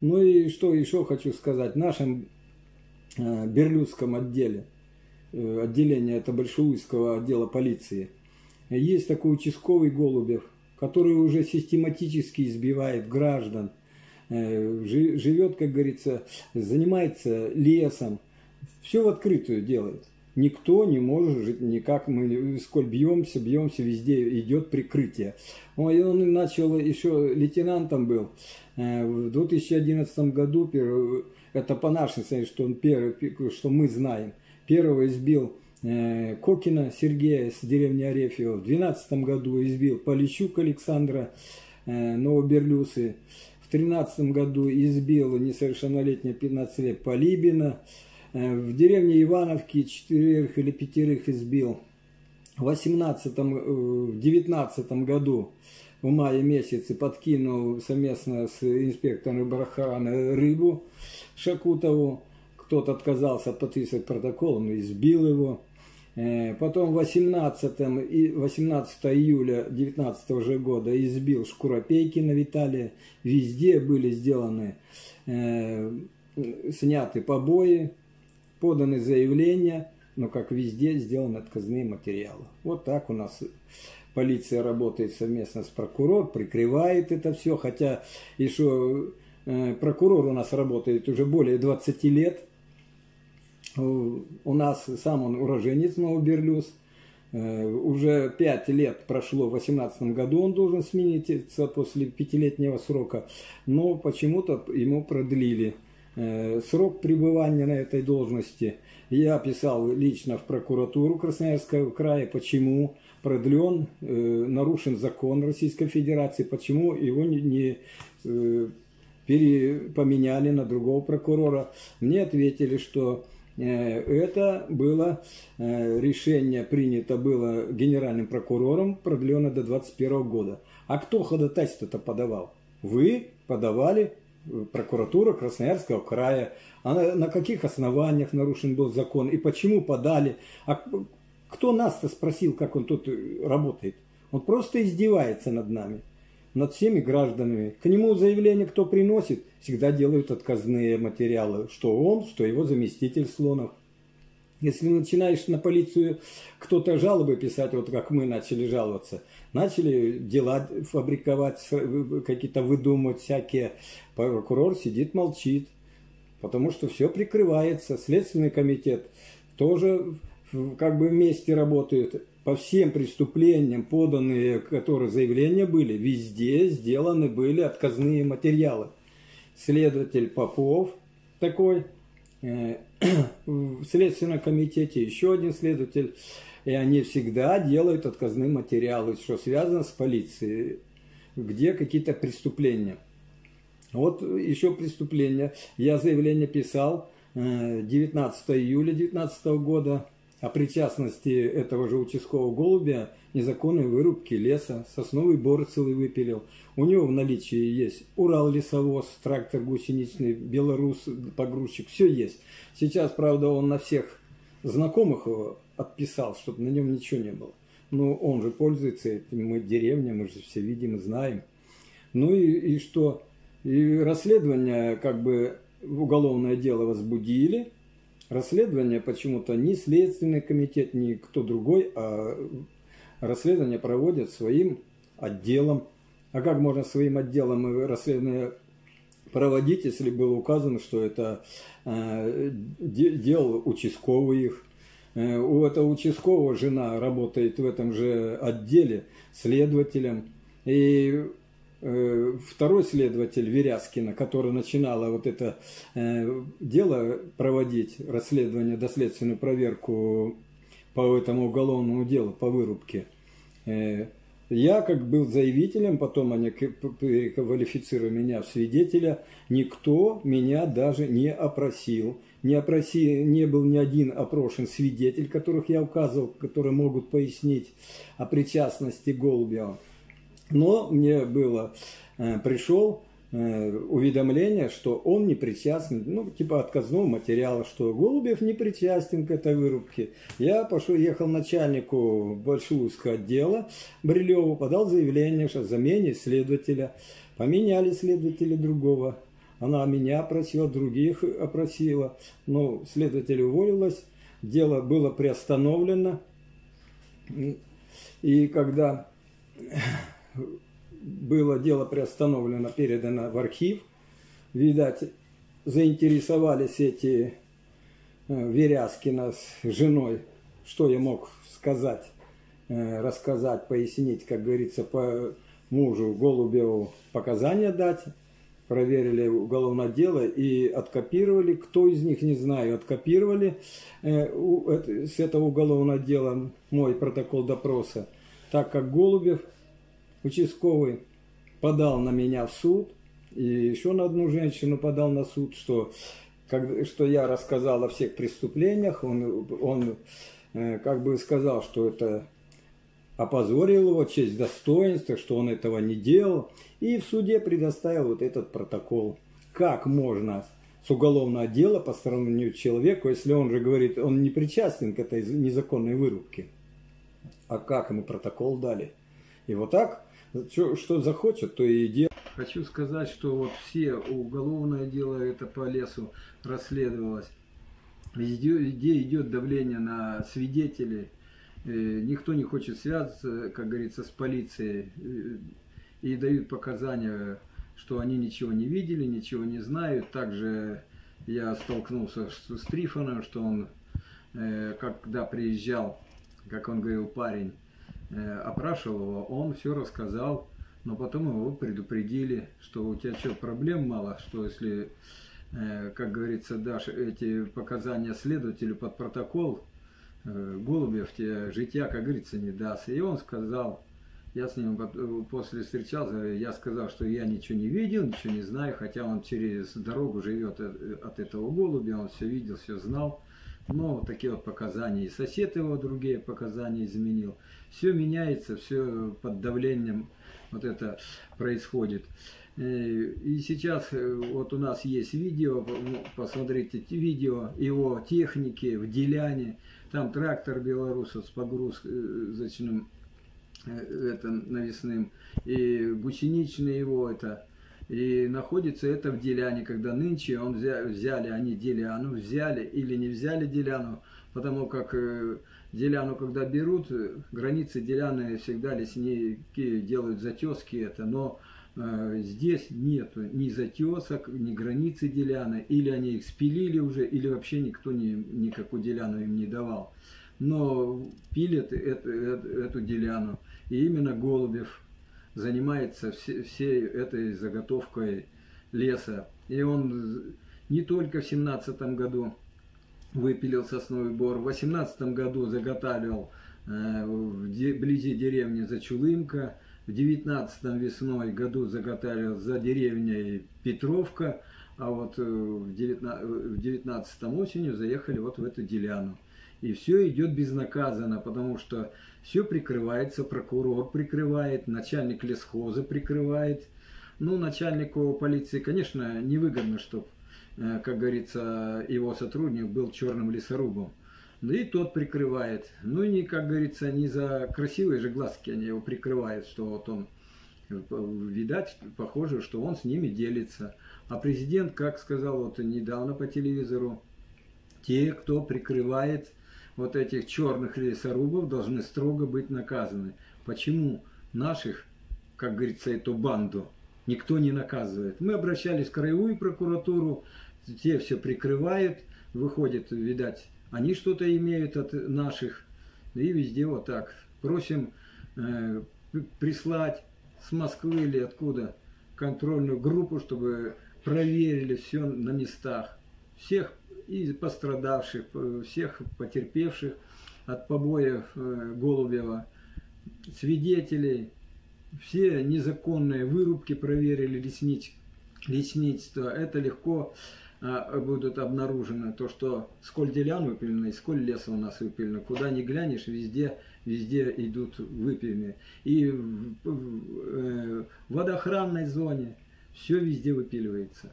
Ну и что еще хочу сказать. В нашем э, Берлюдском отделе, э, отделение это Большеуйского отдела полиции, есть такой участковый Голубев, который уже систематически избивает граждан, э, живет, как говорится, занимается лесом, все в открытую делает. Никто не может жить никак, мы сколь бьемся, бьемся, везде идет прикрытие. Он, он начал, еще лейтенантом был, Э, в 2011 году, это по нашей цене, что, он первый, что мы знаем, первого избил э, Кокина Сергея с деревни Арефьева. В 2012 году избил Полищук Александра э, Новоберлюсы. В 2013 году избил несовершеннолетняя 15 лет Полибина. В деревне Ивановки четырех или пятерых избил. В 18 в 19 году в мае месяце подкинул совместно с инспектором рыбоохраны рыбу Шакутову. Кто-то отказался подписывать протокол, но избил его. Э, потом 18, 18 июля 2019 же года избил Шкуропейкина Виталия. Везде были сделаны, э, сняты побои, поданы заявления, но как везде сделаны отказные материалы. Вот так у нас полиция работает совместно с прокурором, прикрывает это все, хотя еще э, прокурор у нас работает уже более 20 лет. У нас сам он уроженец Новоберлюз. Э, уже 5 лет прошло, в 2018 году он должен смениться после пятилетнего срока, но почему-то ему продлили срок пребывания на этой должности. Я писал лично в прокуратуру Красноярского края, почему продлен, э, нарушен закон Российской Федерации, почему его не, э, перепоменяли на другого прокурора. Мне ответили, что э, это было э, решение принято было генеральным прокурором, продлено до 2021 года. А кто ходатайство-то подавал? Вы подавали э, прокуратура Красноярского края. А на, на каких основаниях нарушен был закон и почему подали? А кто нас-то спросил, как он тут работает? Он просто издевается над нами, над всеми гражданами. К нему заявление кто приносит, всегда делают отказные материалы. Что он, что его заместитель Слонов. Если начинаешь на полицию кто-то жалобы писать, вот как мы начали жаловаться, начали дела фабриковать, какие-то выдумывать всякие, прокурор сидит, молчит, потому что все прикрывается. Следственный комитет тоже как бы вместе работают по всем преступлениям, поданные, которые заявления были, везде сделаны были отказные материалы. Следователь Попов такой, э, в Следственном комитете еще один следователь, и они всегда делают отказные материалы, что связано с полицией, где какие-то преступления. Вот еще преступление. Я заявление писал 19 э, июля 2019 года о причастности этого же участкового голубя незаконной вырубки леса, сосновый бор целый выпилил. У него в наличии есть Урал-лесовоз, трактор гусеничный, Белорус, погрузчик, все есть. Сейчас, правда, он на всех знакомых отписал, чтобы на нем ничего не было. Но он же пользуется этим, мы деревня, мы же все видим и знаем. Ну и, и что? И расследование, как бы, уголовное дело возбудили – Расследование почему-то ни Следственный комитет, ни кто другой, а расследование проводят своим отделом. А как можно своим отделом расследование проводить, если было указано, что это э, дело участковый их? Э, у этого участкового жена работает в этом же отделе следователем. И второй следователь Веряскина, который начинала вот это э, дело проводить, расследование, доследственную проверку по этому уголовному делу, по вырубке, э, я как был заявителем, потом они переквалифицировали меня в свидетеля, никто меня даже не опросил. Не, опроси, не был ни один опрошен свидетель, которых я указывал, которые могут пояснить о причастности Голубева. Но мне было, э, пришел э, уведомление, что он не причастен, ну, типа отказного материала, что Голубев не причастен к этой вырубке. Я пошел, ехал начальнику Большевского отдела Брилеву, подал заявление о замене следователя. Поменяли следователя другого. Она меня опросила, других опросила. Но следователь уволилась, дело было приостановлено. И когда было дело приостановлено, передано в архив, видать, заинтересовались эти э, Веряскина с женой, что я мог сказать, э, рассказать, пояснить, как говорится, по мужу Голубеву показания дать, проверили уголовное дело и откопировали, кто из них, не знаю, откопировали э, с этого уголовного дела мой протокол допроса, так как Голубев, участковый, подал на меня в суд, и еще на одну женщину подал на суд, что, как, что я рассказал о всех преступлениях. Он, он э, как бы сказал, что это опозорил его честь достоинства, что он этого не делал. И в суде предоставил вот этот протокол. Как можно с уголовного дела по сравнению человеку, если он же говорит, он не причастен к этой незаконной вырубке. А как ему протокол дали? И вот так, что, что захочет, то и делает. Хочу сказать, что вот все уголовное дело это по лесу расследовалось. Везде, везде идет давление на свидетелей. Э, никто не хочет связаться, как говорится, с полицией. Э, и дают показания, что они ничего не видели, ничего не знают. Также я столкнулся с Трифоном, что он, э, когда приезжал, как он говорил, парень, опрашивал его, он все рассказал но потом его предупредили, что у тебя что, проблем мало, что если, э, как говорится, дашь эти показания следователю под протокол, э, Голубев тебе житья, как говорится, не даст. И он сказал, я с ним после встречался, я сказал, что я ничего не видел, ничего не знаю, хотя он через дорогу живет э, от этого голубя, он все видел, все знал. Но такие вот показания, и сосед его другие показания изменил. Все меняется, все под давлением вот это происходит. Э, и сейчас э, вот у нас есть видео, ну, посмотрите видео его техники в Деляне. Там трактор белорусов с погрузочным э, это, навесным. И гусеничный его это. И находится это в Деляне, когда нынче он взяли, взяли они Деляну, взяли или не взяли Деляну, потому как Деляну, когда берут, границы Деляны всегда лесники делают затески это, но э, здесь нет ни затесок, ни границы Деляны, или они их спилили уже, или вообще никто ни, никакую Деляну им не давал. Но пилят эту, эту, эту Деляну, и именно Голубев занимается все, всей этой заготовкой леса. И он не только в семнадцатом году выпилил сосновый бор. В 18 году заготавливал э, вблизи деревни Зачулымка. В 19 весной году заготавливал за деревней Петровка. А вот э, в 19 осенью заехали вот в эту деляну. И все идет безнаказанно, потому что все прикрывается, прокурор прикрывает, начальник лесхоза прикрывает. Ну, начальнику полиции, конечно, невыгодно, чтобы Э, как говорится, его сотрудник был черным лесорубом. Ну и тот прикрывает. Ну и, как говорится, не за красивые же глазки они его прикрывают, что вот он, э, видать, похоже, что он с ними делится. А президент, как сказал вот недавно по телевизору, те, кто прикрывает вот этих черных лесорубов, должны строго быть наказаны. Почему наших, как говорится, эту банду никто не наказывает? Мы обращались в краевую прокуратуру, те все прикрывают, выходит, видать, они что-то имеют от наших, и везде вот так. Просим э, прислать с Москвы или откуда контрольную группу, чтобы проверили все на местах. Всех и пострадавших, всех потерпевших от побоев э, Голубева, свидетелей, все незаконные вырубки проверили леснич, лесничество. Это легко а, будут обнаружены, то, что сколь делян выпилено сколь леса у нас выпилено. Куда ни глянешь, везде, везде идут выпилены. И в, в, в, э, в водоохранной зоне все везде выпиливается.